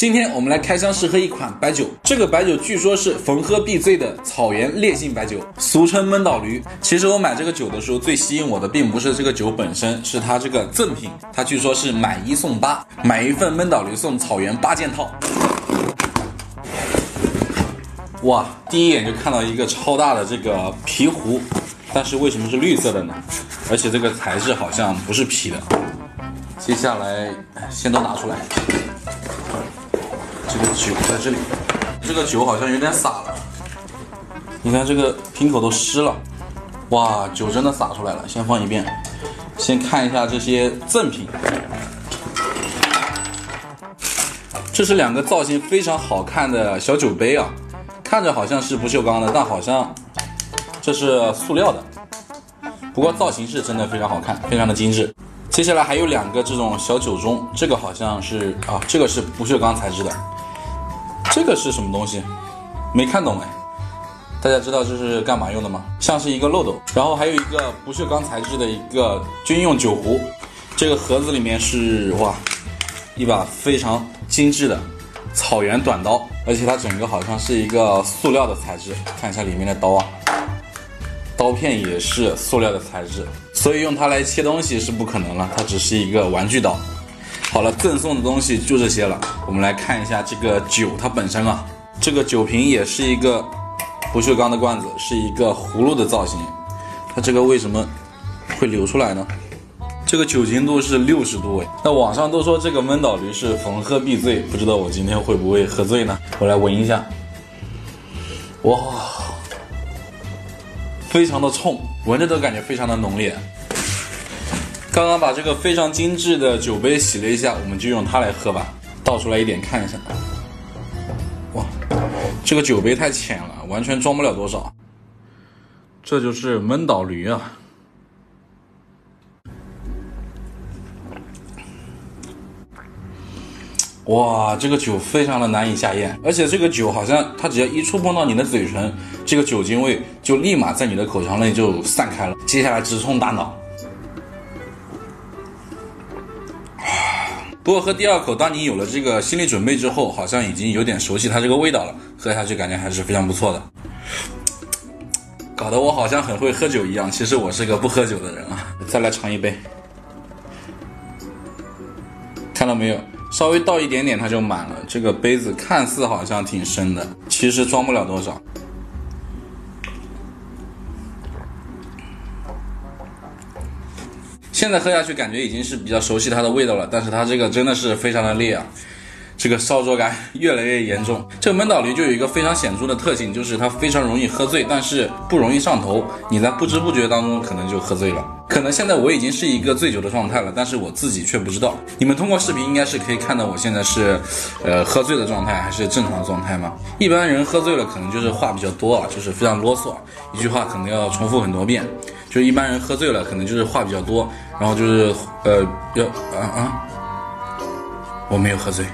今天我们来开箱试喝一款白酒，这个白酒据说是逢喝必醉的草原烈性白酒，俗称闷倒驴。其实我买这个酒的时候，最吸引我的并不是这个酒本身，是它这个赠品。它据说是买一送八，买一份闷倒驴送草原八件套。哇，第一眼就看到一个超大的这个皮壶，但是为什么是绿色的呢？而且这个材质好像不是皮的。接下来先都拿出来。这个酒在这里，这个酒好像有点洒了。你看这个瓶口都湿了，哇，酒真的洒出来了。先放一边，先看一下这些赠品。这是两个造型非常好看的小酒杯啊，看着好像是不锈钢的，但好像这是塑料的。不过造型是真的非常好看，非常的精致。接下来还有两个这种小酒盅，这个好像是啊，这个是不锈钢材质的。这个是什么东西？没看懂哎。大家知道这是干嘛用的吗？像是一个漏斗。然后还有一个不锈钢材质的一个军用酒壶。这个盒子里面是哇，一把非常精致的草原短刀，而且它整个好像是一个塑料的材质。看一下里面的刀啊，刀片也是塑料的材质，所以用它来切东西是不可能了，它只是一个玩具刀。好了，赠送的东西就这些了。我们来看一下这个酒，它本身啊，这个酒瓶也是一个不锈钢的罐子，是一个葫芦的造型。它这个为什么会流出来呢？这个酒精度是六十度哎。那网上都说这个闷倒驴是逢喝必醉，不知道我今天会不会喝醉呢？我来闻一下，哇，非常的冲，闻着都感觉非常的浓烈。刚刚把这个非常精致的酒杯洗了一下，我们就用它来喝吧。倒出来一点看一下。哇，这个酒杯太浅了，完全装不了多少。这就是闷倒驴啊！哇，这个酒非常的难以下咽，而且这个酒好像它只要一触碰到你的嘴唇，这个酒精味就立马在你的口腔内就散开了，接下来直冲大脑。不过喝第二口，当你有了这个心理准备之后，好像已经有点熟悉它这个味道了，喝下去感觉还是非常不错的。搞得我好像很会喝酒一样，其实我是个不喝酒的人啊。再来尝一杯，看到没有？稍微倒一点点它就满了。这个杯子看似好像挺深的，其实装不了多少。现在喝下去感觉已经是比较熟悉它的味道了，但是它这个真的是非常的烈啊，这个烧灼感越来越严重。这个闷倒驴就有一个非常显著的特性，就是它非常容易喝醉，但是不容易上头。你在不知不觉当中可能就喝醉了。可能现在我已经是一个醉酒的状态了，但是我自己却不知道。你们通过视频应该是可以看到我现在是，呃，喝醉的状态还是正常的状态吗？一般人喝醉了可能就是话比较多啊，就是非常啰嗦，一句话可能要重复很多遍。就一般人喝醉了可能就是话比较多。然后就是呃要啊啊，我没有喝醉。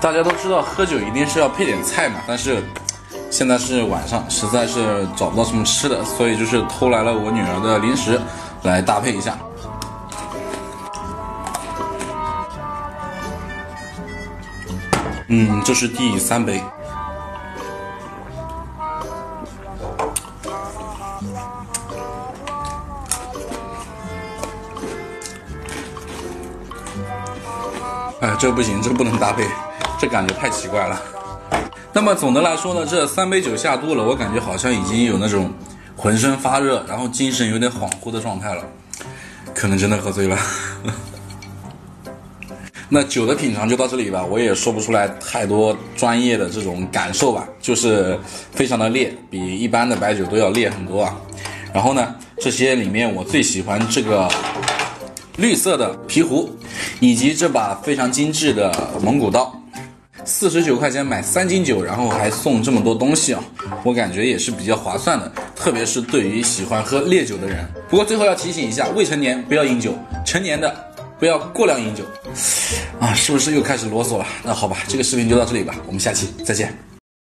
大家都知道喝酒一定是要配点菜嘛，但是现在是晚上，实在是找不到什么吃的，所以就是偷来了我女儿的零食来搭配一下。嗯，这是第三杯。哎，这不行，这不能搭配，这感觉太奇怪了。那么总的来说呢，这三杯酒下肚了，我感觉好像已经有那种浑身发热，然后精神有点恍惚的状态了，可能真的喝醉了。那酒的品尝就到这里吧，我也说不出来太多专业的这种感受吧，就是非常的烈，比一般的白酒都要烈很多啊。然后呢，这些里面我最喜欢这个。绿色的皮壶，以及这把非常精致的蒙古刀，四十九块钱买三斤酒，然后还送这么多东西啊，我感觉也是比较划算的，特别是对于喜欢喝烈酒的人。不过最后要提醒一下，未成年不要饮酒，成年的不要过量饮酒。啊，是不是又开始啰嗦了？那好吧，这个视频就到这里吧，我们下期再见。